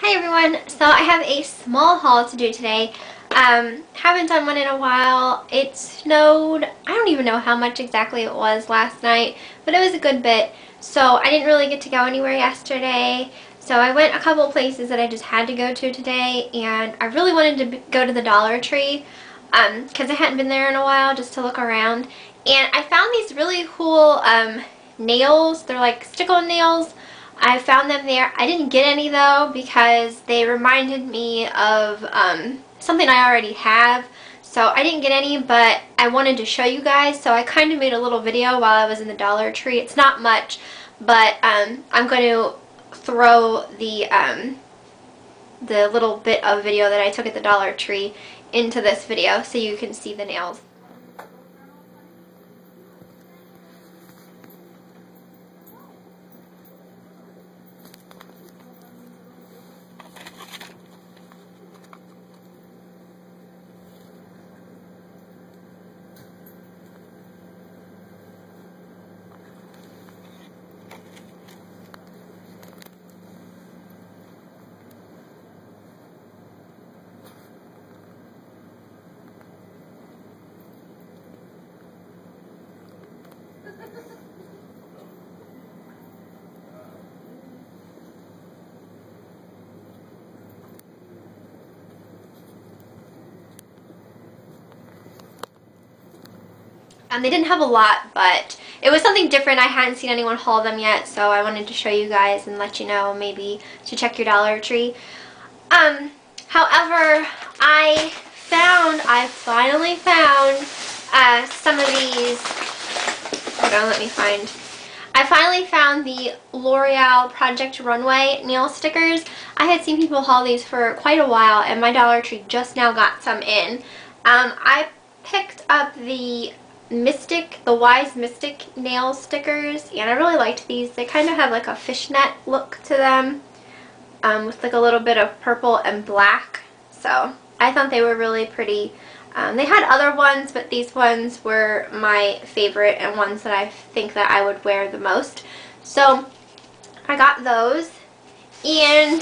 Hi everyone, so I have a small haul to do today. Um, haven't done one in a while. It snowed, I don't even know how much exactly it was last night, but it was a good bit. So I didn't really get to go anywhere yesterday. So I went a couple places that I just had to go to today and I really wanted to go to the Dollar Tree because um, I hadn't been there in a while just to look around. And I found these really cool um, nails. They're like stick-on nails I found them there. I didn't get any though because they reminded me of um, something I already have. So I didn't get any, but I wanted to show you guys. So I kind of made a little video while I was in the Dollar Tree. It's not much, but um, I'm going to throw the um, the little bit of video that I took at the Dollar Tree into this video so you can see the nails. Um, they didn't have a lot, but it was something different. I hadn't seen anyone haul them yet, so I wanted to show you guys and let you know maybe to check your Dollar Tree. Um, however, I found, I finally found uh, some of these, let me find, I finally found the L'Oreal Project Runway nail stickers. I had seen people haul these for quite a while, and my Dollar Tree just now got some in. Um, I picked up the Mystic, the Wise Mystic nail stickers, and I really liked these. They kind of have like a fishnet look to them um, with like a little bit of purple and black. So I thought they were really pretty. Um, they had other ones, but these ones were my favorite and ones that I think that I would wear the most. So I got those, and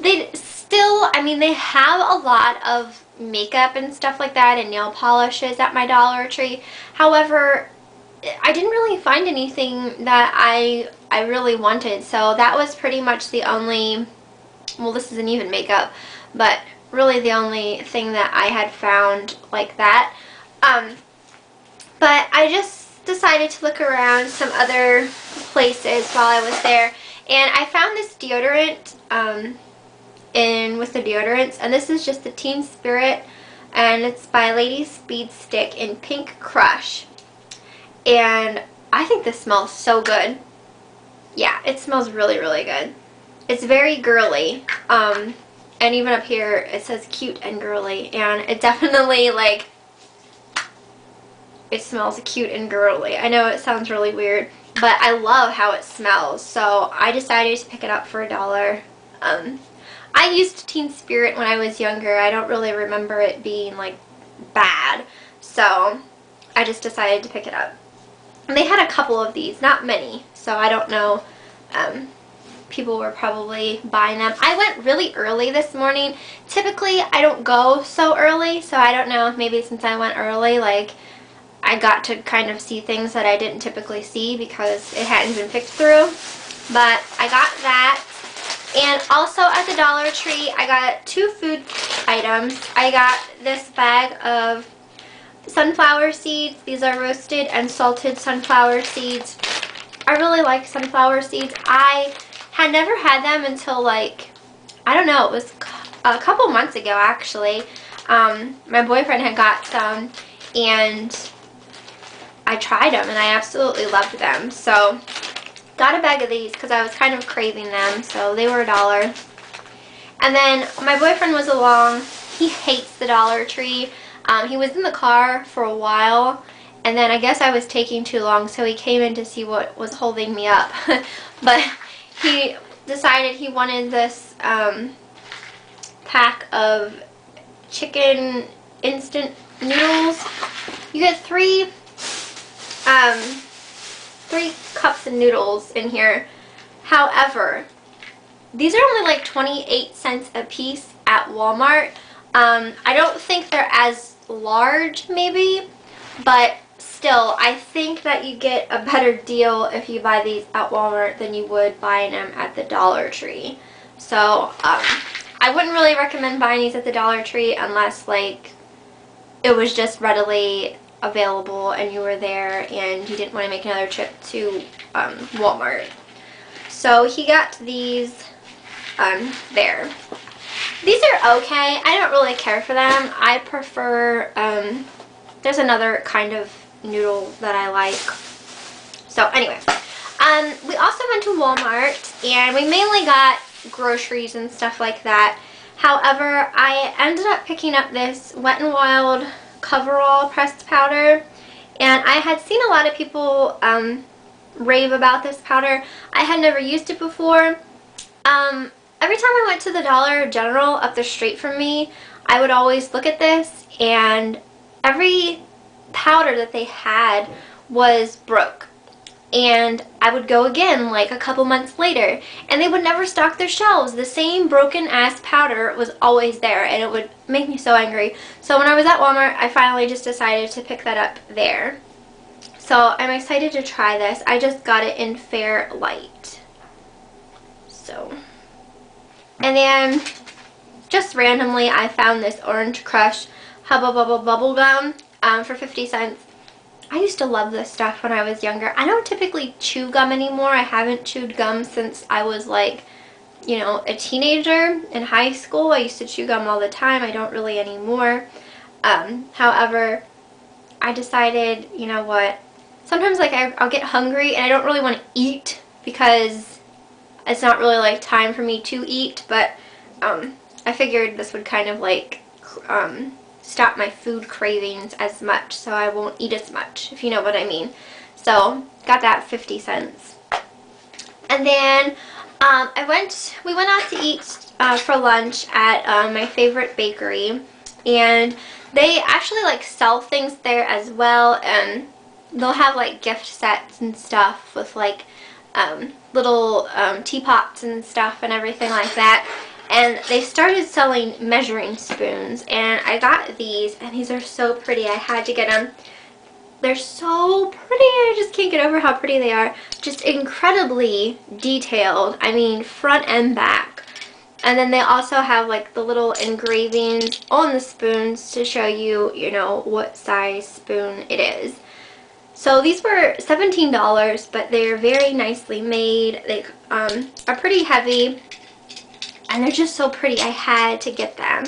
they still, I mean, they have a lot of makeup and stuff like that and nail polishes at my Dollar Tree. However, I didn't really find anything that I I really wanted. So that was pretty much the only, well this isn't even makeup, but really the only thing that I had found like that. Um, but I just decided to look around some other places while I was there. And I found this deodorant. Um, in with the deodorants and this is just the Teen Spirit and it's by Lady Speed Stick in Pink Crush and I think this smells so good yeah it smells really really good it's very girly um, and even up here it says cute and girly and it definitely like it smells cute and girly I know it sounds really weird but I love how it smells so I decided to pick it up for a dollar um, I used Teen Spirit when I was younger. I don't really remember it being like bad. So I just decided to pick it up. And they had a couple of these, not many. So I don't know. Um, people were probably buying them. I went really early this morning. Typically, I don't go so early, so I don't know. Maybe since I went early, like, I got to kind of see things that I didn't typically see because it hadn't been picked through. But I got that. And also at the Dollar Tree, I got two food items. I got this bag of sunflower seeds. These are roasted and salted sunflower seeds. I really like sunflower seeds. I had never had them until like, I don't know, it was a couple months ago actually. Um, my boyfriend had got some and I tried them and I absolutely loved them. So Got a bag of these because I was kind of craving them, so they were a dollar. And then my boyfriend was along. He hates the Dollar Tree. Um, he was in the car for a while, and then I guess I was taking too long, so he came in to see what was holding me up. but he decided he wanted this um, pack of chicken instant noodles. You get three um, three cups of noodles in here. However, these are only like 28 cents a piece at Walmart. Um, I don't think they're as large maybe, but still, I think that you get a better deal if you buy these at Walmart than you would buying them at the Dollar Tree. So, um, I wouldn't really recommend buying these at the Dollar Tree unless, like, it was just readily available and you were there and you didn't want to make another trip to um, Walmart. So he got these um, there. These are okay. I don't really care for them. I prefer, um, there's another kind of noodle that I like. So anyway, um, we also went to Walmart and we mainly got groceries and stuff like that. However, I ended up picking up this Wet n Wild Coverall pressed powder and I had seen a lot of people um, rave about this powder. I had never used it before. Um, every time I went to the Dollar General up the street from me, I would always look at this and every powder that they had was broke. And I would go again like a couple months later and they would never stock their shelves. The same broken ass powder was always there and it would make me so angry. So when I was at Walmart, I finally just decided to pick that up there. So I'm excited to try this. I just got it in Fair Light. So, and then just randomly I found this Orange Crush Hubba Bubba Bubble Gum um, for 50 cents. I used to love this stuff when I was younger. I don't typically chew gum anymore. I haven't chewed gum since I was like, you know, a teenager in high school. I used to chew gum all the time. I don't really anymore. Um, however, I decided, you know what, sometimes like I, will get hungry and I don't really want to eat because it's not really like time for me to eat, but um, I figured this would kind of like um, stop my food cravings as much so I won't eat as much, if you know what I mean. So, got that 50 cents. And then um, I went, we went out to eat uh, for lunch at uh, my favorite bakery and they actually like sell things there as well and they'll have like gift sets and stuff with like um, little um, teapots and stuff and everything like that and they started selling measuring spoons and I got these and these are so pretty. I had to get them they're so pretty I just can't get over how pretty they are. Just incredibly detailed I mean front and back. And then they also have like the little engravings on the spoons to show you you know what size spoon it is. So these were $17 but they're very nicely made. They um, are pretty heavy and they're just so pretty. I had to get them.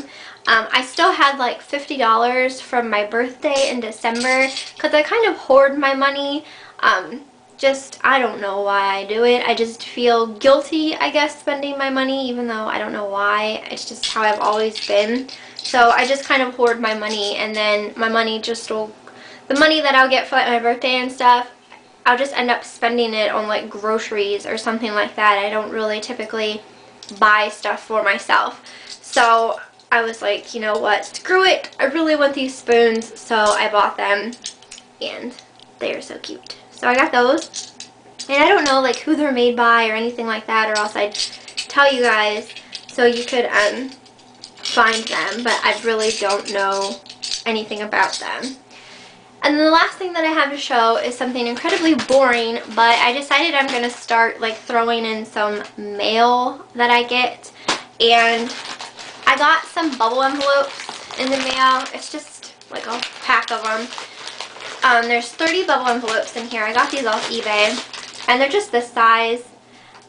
Um, I still had like $50 from my birthday in December because I kind of hoard my money. Um, just, I don't know why I do it. I just feel guilty, I guess, spending my money even though I don't know why. It's just how I've always been. So I just kind of hoard my money and then my money just will, the money that I'll get for like, my birthday and stuff, I'll just end up spending it on like groceries or something like that. I don't really typically buy stuff for myself. So I was like, you know what, screw it. I really want these spoons, so I bought them, and they are so cute. So I got those, and I don't know like who they're made by or anything like that, or else I'd tell you guys so you could um, find them, but I really don't know anything about them. And the last thing that I have to show is something incredibly boring, but I decided I'm going to start like throwing in some mail that I get. And I got some bubble envelopes in the mail. It's just like a pack of them. Um, there's 30 bubble envelopes in here. I got these off eBay. And they're just this size.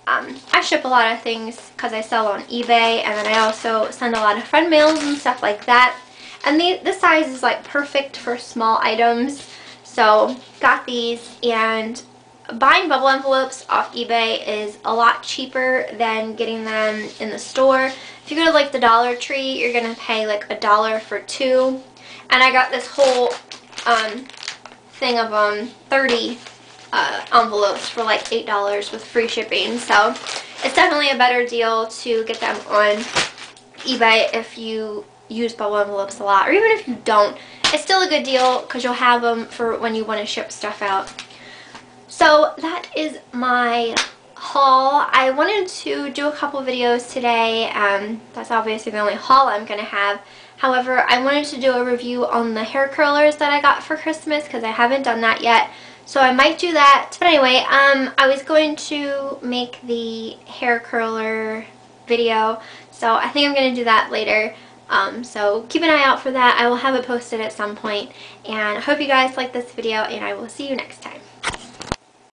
Um, I ship a lot of things because I sell on eBay. And then I also send a lot of friend mails and stuff like that. And the, the size is like perfect for small items. So got these and buying bubble envelopes off eBay is a lot cheaper than getting them in the store. If you go to like the Dollar Tree, you're going to pay like a dollar for two. And I got this whole um, thing of um, 30 uh, envelopes for like $8 with free shipping. So it's definitely a better deal to get them on eBay if you use bubble envelopes a lot, or even if you don't, it's still a good deal because you'll have them for when you want to ship stuff out. So that is my haul. I wanted to do a couple videos today. Um, that's obviously the only haul I'm going to have. However, I wanted to do a review on the hair curlers that I got for Christmas because I haven't done that yet. So I might do that. But anyway, um, I was going to make the hair curler video. So I think I'm going to do that later. Um, so keep an eye out for that. I will have it posted at some point. And I hope you guys like this video and I will see you next time.